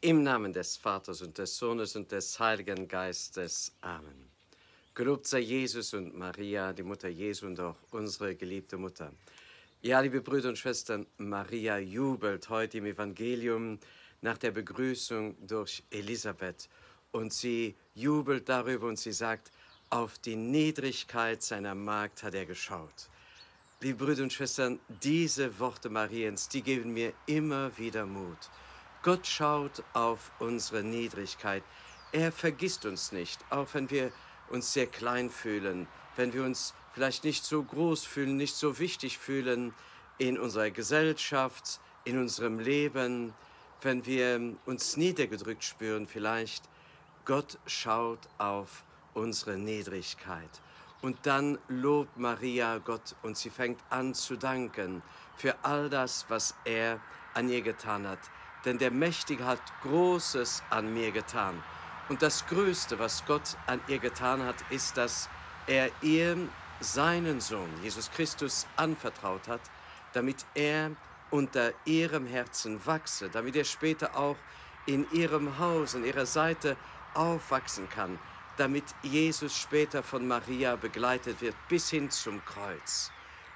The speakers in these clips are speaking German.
Im Namen des Vaters und des Sohnes und des Heiligen Geistes. Amen. Gelobt sei Jesus und Maria, die Mutter Jesu und auch unsere geliebte Mutter. Ja, liebe Brüder und Schwestern, Maria jubelt heute im Evangelium nach der Begrüßung durch Elisabeth. Und sie jubelt darüber und sie sagt, auf die Niedrigkeit seiner Magd hat er geschaut. Liebe Brüder und Schwestern, diese Worte Mariens, die geben mir immer wieder Mut. Gott schaut auf unsere Niedrigkeit. Er vergisst uns nicht, auch wenn wir uns sehr klein fühlen, wenn wir uns vielleicht nicht so groß fühlen, nicht so wichtig fühlen in unserer Gesellschaft, in unserem Leben, wenn wir uns niedergedrückt spüren vielleicht. Gott schaut auf unsere Niedrigkeit. Und dann lobt Maria Gott und sie fängt an zu danken für all das, was er an ihr getan hat. Denn der Mächtige hat Großes an mir getan. Und das Größte, was Gott an ihr getan hat, ist, dass er ihr seinen Sohn, Jesus Christus, anvertraut hat, damit er unter ihrem Herzen wachse, damit er später auch in ihrem Haus, an ihrer Seite aufwachsen kann, damit Jesus später von Maria begleitet wird bis hin zum Kreuz.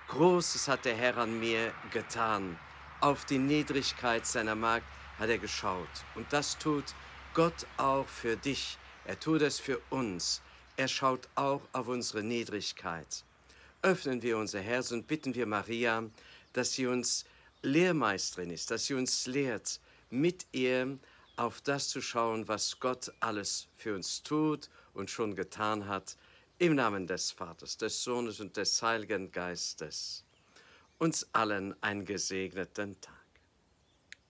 Großes hat der Herr an mir getan. Auf die Niedrigkeit seiner Magd hat er geschaut. Und das tut Gott auch für dich. Er tut es für uns. Er schaut auch auf unsere Niedrigkeit. Öffnen wir unser Herz und bitten wir Maria, dass sie uns Lehrmeisterin ist, dass sie uns lehrt, mit ihr auf das zu schauen, was Gott alles für uns tut und schon getan hat, im Namen des Vaters, des Sohnes und des Heiligen Geistes. Uns allen einen gesegneten Tag.